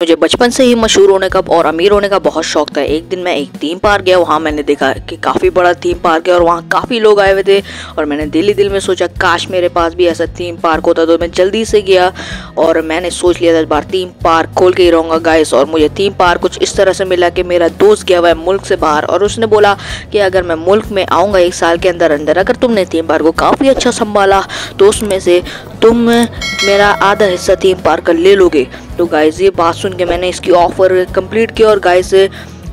मुझे बचपन से ही मशहूर होने का और अमीर होने का बहुत शौक था। एक दिन मैं एक थीम पार्क गया, वहाँ मैंने देखा कि काफ़ी बड़ा थीम पार्क है और वहाँ काफ़ी लोग आए हुए थे और मैंने दिल ही दिल में सोचा, काश मेरे पास भी ऐसा थीम पार्क होता तो मैं जल्दी से गया और मैंने सोच लिया था इस बार थीम पार्क खोल के ही रहूँगा गाइस और मुझे थीम पार्क कुछ इस तरह से मिला कि मेरा दोस्त गया हुआ है मुल्क से बाहर और उसने बोला कि अगर मैं मुल्क में आऊँगा एक साल के अंदर अंदर, अगर तुमने थीम पार्क को काफ़ी अच्छा संभाला तो उसमें से तुम मेरा आधा हिस्सा थीम पार्क का ले लोगे। तो गाइज़ ये बात सुन के मैंने इसकी ऑफ़र कंप्लीट किया और गाइज़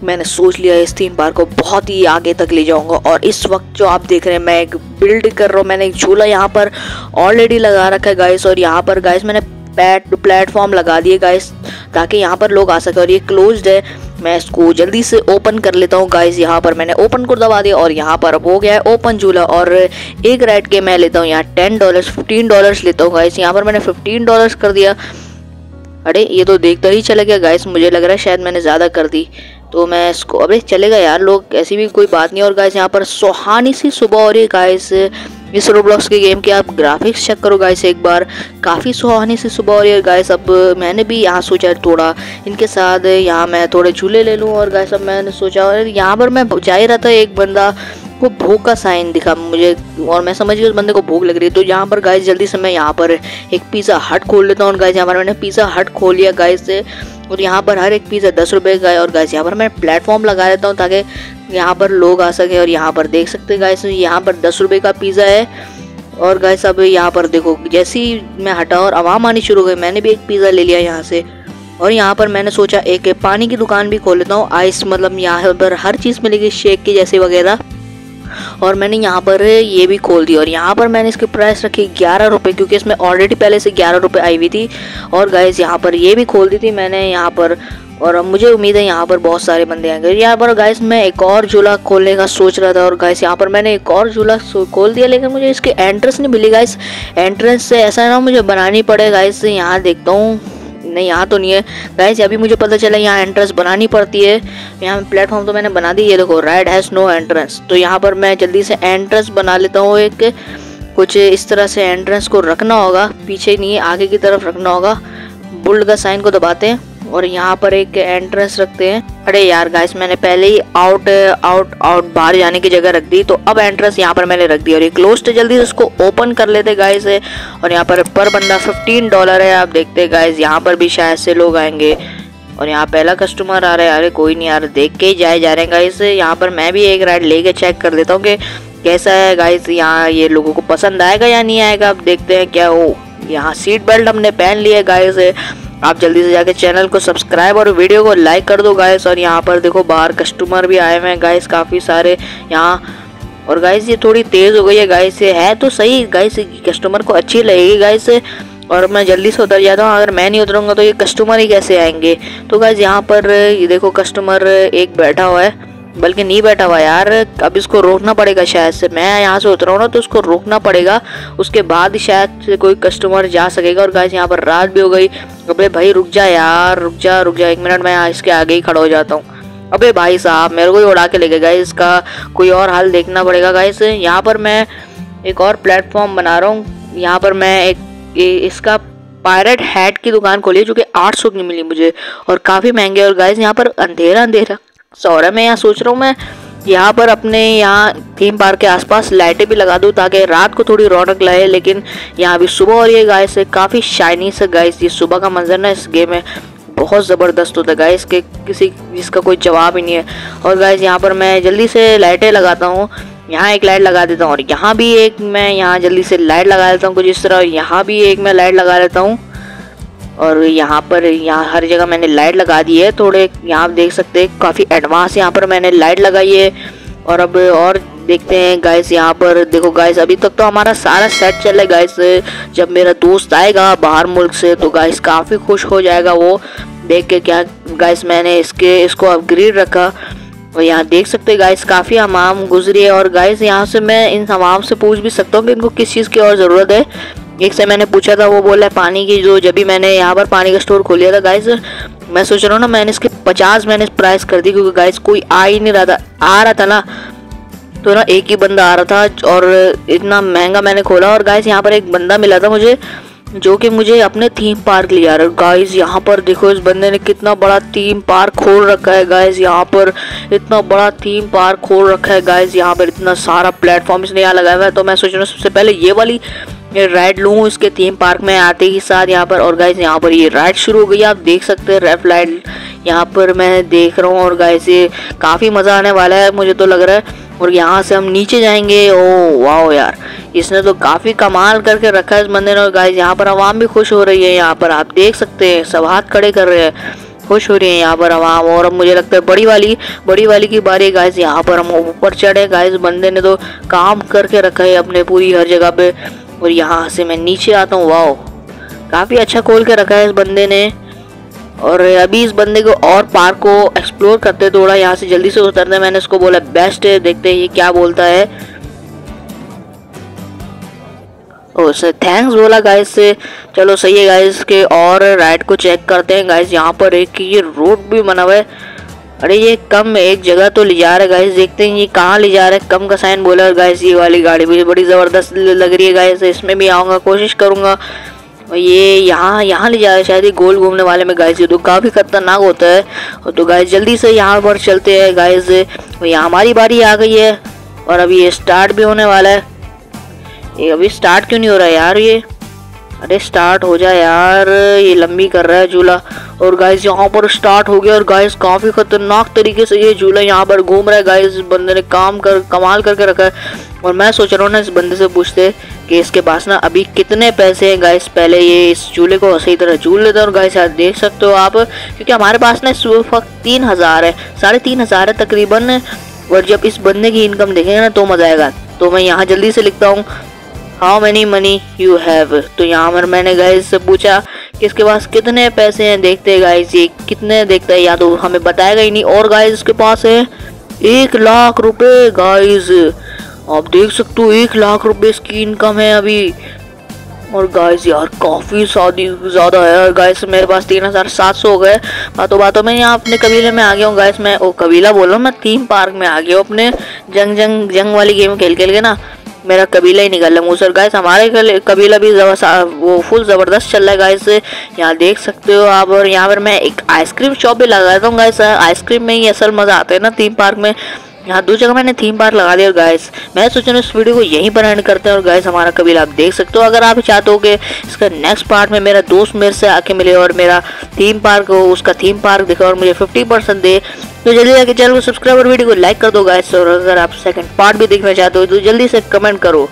मैंने सोच लिया इस थीम पार्क को बहुत ही आगे तक ले जाऊँगा। और इस वक्त जो आप देख रहे हैं, मैं एक बिल्ड कर रहा हूँ। मैंने एक झूला यहाँ पर ऑलरेडी लगा रखा है गाइस और यहाँ पर गाइस मैंने पैट प्लेटफॉर्म लगा दिए गाइस ताकि यहाँ पर लोग आ सके और ये क्लोज्ड है। मैं इसको जल्दी से ओपन कर लेता हूँ गाइस यहाँ पर मैंने ओपन को दबा दिया और यहाँ पर अब हो गया है ओपन झूला और एक राइड के मैं लेता हूँ। यहाँ टेन डॉलर्स फिफ्टीन डॉलर्स लेता हूँ गाइस यहाँ पर मैंने फिफ्टीन डॉलर्स कर दिया। अरे, ये तो देखता ही चला गया। गाइस मुझे लग रहा है शायद मैंने ज़्यादा कर दी। तो मैं इसको अरे चलेगा यार लोग, ऐसी भी कोई बात नहीं और गाइस यहाँ पर सुहानी सी सुबह हो रही गाइस इस रोब्लॉक्स के गेम के आप ग्राफिक्स चेक करो गाइस एक बार। काफ़ी सुहानी सी सुबह रही है गाइस अब मैंने भी यहाँ सोचा थोड़ा। इनके साथ यहाँ मैं थोड़े झूले ले लूँ और गाइस अब मैंने सोचा और यहाँ पर मैं जा ही रहा था, एक बंदा को भूख का साइन दिखा मुझे। और मैं समझ गया उस बंदे को भूख लग रही है। तो यहाँ पर गाइस जल्दी से मैं यहाँ पर एक पिज़्ज़ा हट खोल लेता हूँ। गाइस यहाँ पर मैंने पिज़्ज़ा हट खोल लिया गाइस से और यहाँ पर हर एक पिज़्ज़ा दस रुपये का है। और गाइस यहाँ पर मैं प्लेटफॉर्म लगा लेता हूँ ताकि यहाँ पर लोग आ सके और यहाँ पर देख सकते हैं। गाइस यहाँ पर दस रुपये का पिज़्ज़ा है। और गाय साहब यहाँ पर देखो, जैसे ही मैं हटा और आवाम आनी शुरू हो गई, मैंने भी एक पिज़्ज़ा ले लिया यहाँ से। और यहाँ पर मैंने सोचा एक पानी की दुकान भी खोल लेता हूँ। आइस मतलब यहाँ पर हर चीज़ मिलेगी शेक की जैसे वगैरह। और मैंने यहाँ पर ये भी खोल दी और यहाँ पर मैंने इसकी प्राइस रखी ग्यारह रुपये क्योंकि इसमें ऑलरेडी पहले से ग्यारह रुपये आई हुई थी। और गाइस यहाँ पर ये भी खोल दी थी मैंने यहाँ पर। और मुझे उम्मीद है यहाँ पर बहुत सारे बंदे आएँगे। यहाँ पर गाइस मैं एक और झूला खोलने का सोच रहा था और गाइस यहाँ पर मैंने एक और झूला खोल दिया, लेकिन मुझे इसकी एंट्रेंस नहीं मिली गाइस एंट्रेंस से ऐसा ना मुझे बनानी पड़े गाइस यहाँ देखता हूँ। नहीं, यहाँ तो नहीं है। गाइस अभी मुझे पता चला यहाँ एंट्रेंस बनानी पड़ती है। यहाँ प्लेटफॉर्म तो मैंने बना दी, ये देखो राइड हैज़ नो एंट्रेंस तो यहाँ पर मैं जल्दी से एंट्रेंस बना लेता हूँ एक। कुछ इस तरह से एंट्रेंस को रखना होगा, पीछे नहीं, आगे की तरफ़ रखना होगा। बुल्ड का साइन को दबाते हैं। और यहाँ पर एक एंट्रेंस रखते हैं। अरे यार गाइस मैंने पहले ही आउट आउट आउट बाहर जाने की जगह रख दी तो अब एंट्रेंस यहाँ पर मैंने रख दी और ये क्लोज तो जल्दी से इसको ओपन कर लेते गाइस और यहाँ पर पर बंदा 15 डॉलर है, आप देखते गाइस यहाँ पर भी शायद से लोग आएँगे। और यहाँ पहला कस्टमर आ रहा है, अरे कोई नहीं यार, देख के ही जाए, जा रहे हैं गाइस यहाँ पर मैं भी एक राइड लेके चेक कर लेता हूँ कि कैसा है गाइस यहाँ ये लोगों को पसंद आएगा या नहीं आएगा अब देखते हैं क्या हो यहाँ सीट बेल्ट हमने पहन लिया है गाइस आप जल्दी से जाके चैनल को सब्सक्राइब और वीडियो को लाइक कर दो गाइस और यहाँ पर देखो बाहर कस्टमर भी आए हुए हैं गाइस काफ़ी सारे यहाँ। और गाइस ये थोड़ी तेज़ हो गई है गाइस ये है तो सही गाइस कस्टमर को अच्छी लगेगी गाइस और मैं जल्दी से उतर जाता हूँ, अगर मैं नहीं उतरूँगा तो ये कस्टमर ही कैसे आएँगे? तो गाइस यहाँ पर ये देखो कस्टमर एक बैठा हुआ है। बल्कि नहीं बैठा हुआ यार। अब इसको रोकना पड़ेगा शायद से। मैं यहाँ से उतरा हूँ ना तो उसको रोकना पड़ेगा। उसके बाद शायद से कोई कस्टमर जा सकेगा। और गाइस यहाँ पर रात भी हो गई। अबे भाई, रुक जा यार। रुक जा रुक जा। एक मिनट मैं इसके आगे ही खड़ा हो जाता हूँ। अबे भाई साहब, मेरे को ही उड़ा के लेके गए इसका कोई और हाल देखना पड़ेगा गाइस यहाँ पर मैं एक और प्लेटफॉर्म बना रहा हूँ। यहाँ पर मैं एक इसका पायरेट हैट की दुकान खोली जो कि आठ सौ की मिली मुझे। और काफ़ी महँगे और गाइस यहाँ पर अंधेरा अंधेरा। सौरा मैं यहाँ सोच रहा हूँ मैं, यहाँ पर अपने यहाँ थीम पार्क के आसपास लाइटें भी लगा दूँ ताकि रात को थोड़ी रौनक लाए लेकिन यहाँ अभी सुबह और ये गाय से काफ़ी शाइनी से गाय ये सुबह का मंजर ना इस गेम में बहुत ज़बरदस्त होता है गाइस के किसी, जिसका कोई जवाब ही नहीं है। और गाइस यहाँ पर मैं जल्दी से लाइटें लगाता हूँ, यहाँ एक लाइट लगा देता हूँ, और यहाँ भी एक मैं यहाँ जल्दी से लाइट लगा देता हूँ कुछ इस तरह, यहाँ भी एक मैं लाइट लगा देता हूँ। और यहाँ पर, यहाँ हर जगह मैंने लाइट लगा दी है। थोड़े, यहाँ आप देख सकते हैं, काफ़ी एडवांस यहाँ पर मैंने लाइट लगाई है। और अब और देखते हैं गाइस यहाँ पर देखो गाइस अभी तक तो हमारा सारा सेट चल है गाइस जब मेरा दोस्त आएगा बाहर मुल्क से तो गाइस काफ़ी खुश हो जाएगा वो। देख के क्या गाइस मैंने इसके, इसको अपग्रेड रखा। और यहाँ देख सकते हैं गाइस काफ़ी हमाम गुजरी है। और गाइस यहाँ से मैं इन हमाम से पूछ भी सकता हूँ कि इनको किस चीज़ की और ज़रूरत है। एक से मैंने पूछा था, वो बोला है पानी की जो जब भी मैंने यहाँ पर पानी का स्टोर खोलिया था गाइस मैं सोच रहा हूँ ना, मैंने इसके पचास मैंने प्राइस कर दी, क्योंकि गाइस कोई आ ही नहीं रहा था, आ रहा था ना तो ना एक ही बंदा आ रहा था, और इतना महँगा मैंने खोला, और गाइस यहाँ पर एक बंदा मिला था मुझे, जो कि मुझे अपने थीम पार्क ले जा रहा है। गाइस यहाँ पर देखो, इस बंदे ने कितना बड़ा थीम पार्क खोल रखा है गाइस यहाँ पर इतना बड़ा थीम पार्क खोल रखा है गाइस यहाँ पर इतना सारा प्लेटफॉर्म इसने यहाँ लगाया हुआ है। तो मैं सोच रहा हूँ, सबसे पहले ये वाली राइड लूँ, इसके थीम पार्क में आते ही साथ यहाँ पर और गाइस यहाँ पर ये राइड शुरू हो गई आप देख सकते हैं रेफ लाइट यहाँ पर मैं देख रहा हूँ और गाइस ये काफ़ी मज़ा आने वाला है, मुझे तो लग रहा है। और यहाँ से हम नीचे जाएँगे। ओ वाह यार, इसने तो काफ़ी कमाल करके रखा है इस मंदिर और गाइस यहाँ पर आवाम भी खुश हो रही है यहाँ पर। आप देख सकते हैं, सब हाथ खड़े कर रहे हैं, खुश हो रही है यहाँ पर आवाम। और अब मुझे लगता है बड़ी वाली बड़ी वाली की बारी गाइस यहाँ पर हम ऊपर चढ़े। गाइस बंदे ने तो काम करके रखा है अपने पूरी हर जगह पे। और यहाँ से मैं नीचे आता हूँ। वाह काफ़ी अच्छा खोल के रखा है इस बंदे ने। और अभी इस बंदे को और पार्क को एक्सप्लोर करते थोड़ा। यहाँ से जल्दी से उतरते मैंने इसको बोला, बेस्ट है, देखते हैं ये क्या बोलता है। ओ, सर थैंक्स बोला गाइस से। चलो, सही है गाइस के। और राइड को चेक करते हैं गाइस यहाँ पर एक ये रोड भी बना हुआ है। अरे ये कम एक जगह तो ले जा रहा है गाइस देखते हैं ये कहाँ ले जा रहा है। कम का साइन बोला गाइस ये वाली गाड़ी भी बड़ी ज़बरदस्त लग रही है गाइस इसमें भी आऊँगा, कोशिश करूँगा। ये यहाँ यहाँ ले जा रहा है, शायद ये गोल घूमने वाले में गाइस ये तो काफ़ी खतरनाक होता है। तो गाइस जल्दी से यहाँ पर चलते हैं गाइस यहाँ हमारी बारी आ गई है, और अभी ये स्टार्ट भी होने वाला है। ये अभी स्टार्ट क्यों नहीं हो रहा है यार ये? अरे स्टार्ट हो जाए यार, ये लंबी कर रहा है झूला। और गाइस यहाँ पर स्टार्ट हो गया और गाइस काफ़ी खतरनाक तरीके से ये झूला यहाँ पर घूम रहा है। गाइस बंदे ने काम कर, कमाल करके रखा है। और मैं सोच रहा हूँ ना, इस बंदे से पूछते कि इसके पास ना अभी कितने पैसे हैं। गाइस पहले ये इस झूले को सही तरह झूल लेते हैं और गाइस यार देख सकते हो आप, क्योंकि हमारे पास ना इस वक्त तीन हज़ार है। साढ़े तीन हज़ार है तकरीबन। और जब इस बंदे की इनकम देखेंगे ना तो मज़ा आएगा। तो मैं यहाँ जल्दी से लिखता हूँ how many money you have तो यहाँ पर मैंने गाइस से पूछा इसके पास कितने पैसे हैं? देखते गाइस ये कितने देखते हैं? या तो हमें बताएगा ही नहीं। और गाइस इसके पास है एक लाख रुपए गाइस आप देख सकते हो, एक लाख रुपए इसकी इनकम है अभी। और गाइस यार, काफ़ी शादी ज़्यादा है। और गाइस मेरे पास तीन हज़ार सात सौ हो गए। बातों बातों में यहाँ अपने कबीले में आ गया हूँ गाइस मैं ओ कबीला बोल रहा हूँ, मैं थीम पार्क में आ गया हूँ अपने जंग जंग जंग वाली गेम खेल खेल के ना। मेरा कबीला ही निकल रहा है। सर गाइस हमारे कबीला भी वो फुल ज़बरदस्त चल रहा है गाइस यहाँ देख सकते हो आप, और यहाँ पर मैं एक आइसक्रीम शॉप भी लगा देता हूँ गाइस आइसक्रीम में ही असल मज़ा आता है ना थीम पार्क में। यहाँ दो जगह मैंने थीम पार्क लगा दिया और गाइस मैं सोच रहा हूँ इस वीडियो को यहीं पर एंड करते हैं। और गाइस हमारा कबीला आप देख सकते हो। अगर आप चाहते हो कि इसका नेक्स्ट पार्ट में मेरा दोस्त मेरे से आके मिले और मेरा थीम पार्क हो, उसका थीम पार्क दिखा और मुझे फिफ्टी परसेंट दे तो जल्दी जाकर चैनल को सब्सक्राइब और वीडियो को लाइक कर दो गाइस और अगर आप सेकंड पार्ट भी देखना चाहते हो तो जल्दी से कमेंट करो।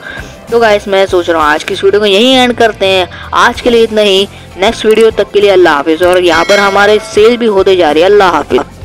तो गाइस मैं सोच रहा हूँ आज की इस वीडियो को यहीं एंड करते हैं। आज के लिए इतना ही। नेक्स्ट वीडियो तक के लिए अल्लाह हाफिज़। और यहाँ पर हमारे सेल भी होते जा रही है। अल्लाह हाफिज़।